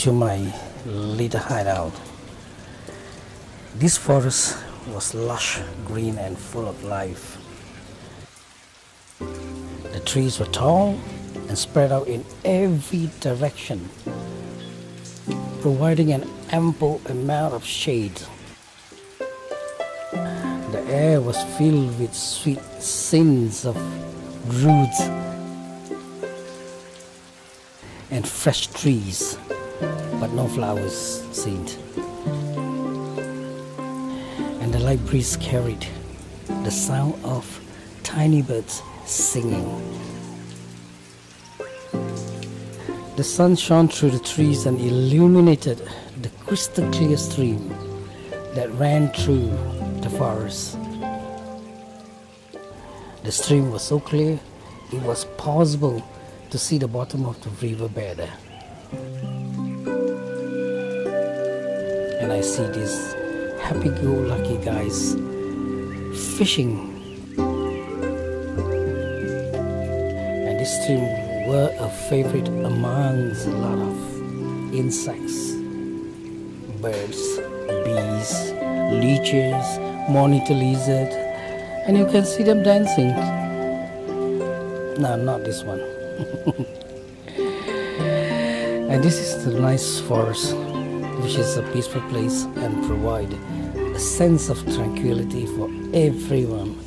to my little hideout. This forest was lush, green, and full of life. The trees were tall and spread out in every direction, providing an ample amount of shade. The air was filled with sweet scents of roots and fresh trees, but no flowers seen. And the light breeze carried the sound of tiny birds singing. The sun shone through the trees and illuminated the crystal clear stream that ran through the forest. The stream was so clear it was possible to see the bottom of the river riverbed. And I see these happy-go-lucky guys fishing. And this stream were a favorite amongst a lot of insects, birds, bees, leeches, monitor lizard, and you can see them dancing. No, not this one. and this is the nice forest, which is a peaceful place and provide a sense of tranquility for everyone